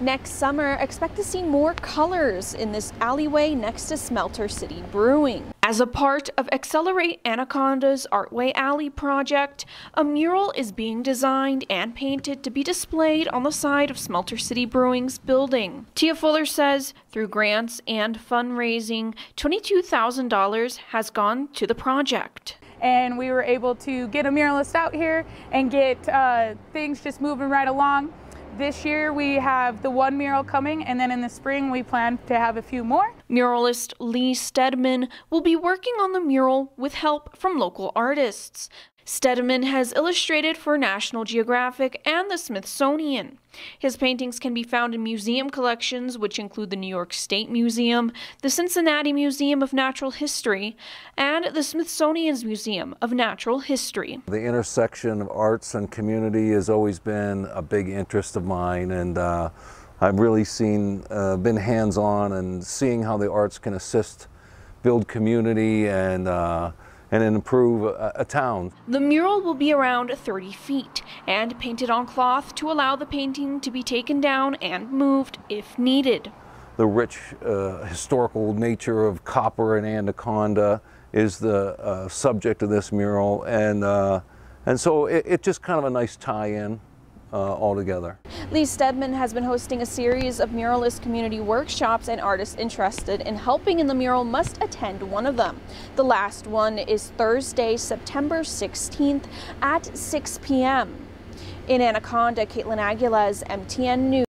Next summer, expect to see more colors in this alleyway next to Smelter City Brewing. As a part of Accelerate Anaconda's Artway Alley project, a mural is being designed and painted to be displayed on the side of Smelter City Brewing's building. Tia Fuller says through grants and fundraising, $22,000 has gone to the project and we were able to get a muralist out here and get uh, things just moving right along. This year we have the one mural coming, and then in the spring we plan to have a few more. Muralist Lee Stedman will be working on the mural with help from local artists. Stedman has illustrated for National Geographic and the Smithsonian. His paintings can be found in museum collections, which include the New York State Museum, the Cincinnati Museum of Natural History, and the Smithsonian's Museum of Natural History. The intersection of arts and community has always been a big interest of mine, and uh, I've really seen, uh, been hands-on and seeing how the arts can assist build community and uh, and improve a, a, town. The mural will be around 30 feet and painted on cloth to allow the painting to be taken down and moved if needed. The rich uh, historical nature of copper and anaconda is the uh, subject of this mural and uh, and so it, it's just kind of a nice tie-in Uh, altogether. Lee Stedman has been hosting a series of muralist community workshops and artists interested in helping in the mural must attend one of them. The last one is Thursday, September 16th at 6 p.m. In Anaconda, Caitlin Aguilas, MTN News.